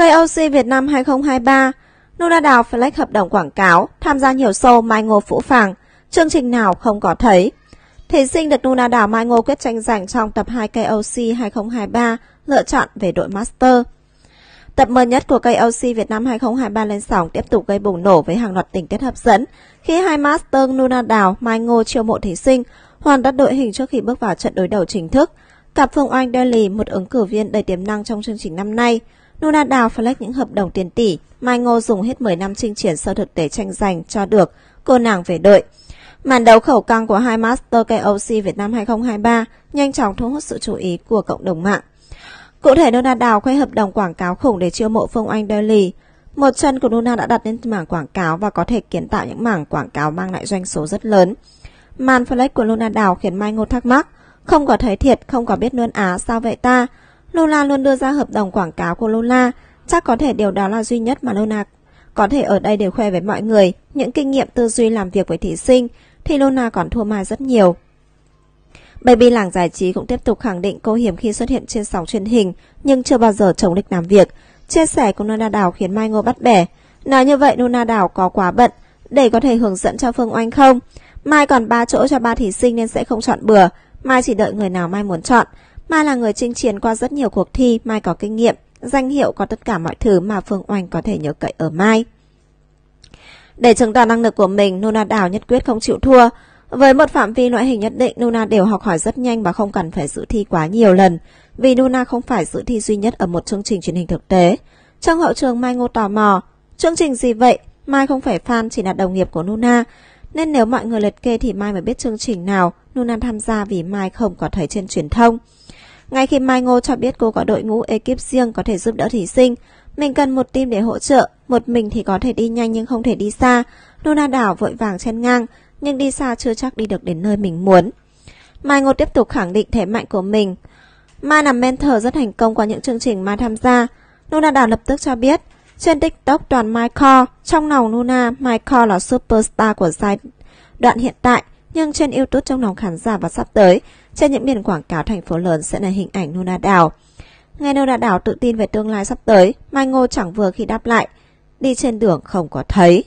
KOC Việt Nam 2023 Nuna Đào flex hợp đồng quảng cáo, tham gia nhiều show Mai Ngô Phũ Phàng, chương trình nào không có thấy. Thí sinh được Nuna Đào Mai Ngô quyết tranh giành trong tập 2 KOC 2023 lựa chọn về đội Master. Tập mới nhất của KOC Việt Nam 2023 lên sóng tiếp tục gây bùng nổ với hàng loạt tình tiết hấp dẫn khi hai Master Nuna Đào, Mai Ngô chiêu mộ thí sinh hoàn tất đội hình trước khi bước vào trận đối đầu chính thức. Cặp Phương Oanh Daily, một ứng cử viên đầy tiềm năng trong chương trình năm nay, Nuna Đào flex những hợp đồng tiền tỷ, Mai Ngô dùng hết 10 năm chinh triển sau thực tế tranh giành cho được cô nàng về đội. Màn đấu khẩu căng của hai Master KOC Việt Nam 2023 nhanh chóng thu hút sự chú ý của cộng đồng mạng. Cụ thể, Nuna Đào khoe hợp đồng quảng cáo khủng để chiêu mộ Phương Anh Daily. Một chân của Nuna đã đặt lên mảng quảng cáo và có thể kiến tạo những mảng quảng cáo mang lại doanh số rất lớn. Màn flex của Luna Đào khiến Mai Ngô thắc mắc, không có thấy thiệt, không có biết nương á, sao vậy ta? Lola luôn đưa ra hợp đồng quảng cáo của Lola, chắc có thể điều đó là duy nhất mà Lola có thể ở đây để khoe với mọi người những kinh nghiệm tư duy làm việc với thí sinh, thì Lola còn thua Mai rất nhiều. Baby làng giải trí cũng tiếp tục khẳng định cô hiểm khi xuất hiện trên sóng truyền hình, nhưng chưa bao giờ chống lịch làm việc. Chia sẻ của Luna Đào khiến Mai Ngô bắt bẻ. Nói như vậy Luna Đào có quá bận để có thể hướng dẫn cho Phương Oanh không? Mai còn 3 chỗ cho ba thí sinh nên sẽ không chọn bừa. Mai chỉ đợi người nào Mai muốn chọn. Mai là người chinh chiến qua rất nhiều cuộc thi, Mai có kinh nghiệm, danh hiệu có tất cả mọi thứ mà Phương Oanh có thể nhớ cậy ở Mai. Để chứng tỏ năng lực của mình, Nuna Đào nhất quyết không chịu thua. Với một phạm vi loại hình nhất định, Nuna đều học hỏi rất nhanh và không cần phải dự thi quá nhiều lần, vì Nuna không phải dự thi duy nhất ở một chương trình truyền hình thực tế. Trong hậu trường Mai Ngô tò mò, chương trình gì vậy? Mai không phải fan, chỉ là đồng nghiệp của Nuna. Nên nếu mọi người liệt kê thì Mai mới biết chương trình nào Nuna tham gia vì Mai không có thấy trên truyền thông. Ngay khi Mai Ngô cho biết cô có đội ngũ ekip riêng có thể giúp đỡ thí sinh, mình cần một team để hỗ trợ, một mình thì có thể đi nhanh nhưng không thể đi xa. Luna đảo vội vàng chen ngang, nhưng đi xa chưa chắc đi được đến nơi mình muốn. Mai Ngô tiếp tục khẳng định thế mạnh của mình. Mai làm mentor rất thành công qua những chương trình Mai tham gia. Luna đảo lập tức cho biết, trên TikTok toàn Michael, trong lòng Luna, Michael là superstar của giai đoạn hiện tại, nhưng trên YouTube trong lòng khán giả và sắp tới, trên những biển quảng cáo thành phố lớn sẽ là hình ảnh Luna Đào. Nghe Luna Đào tự tin về tương lai sắp tới, Mai Ngô chẳng vừa khi đáp lại, đi trên đường không có thấy.